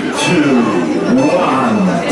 two, one,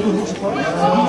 ですよ。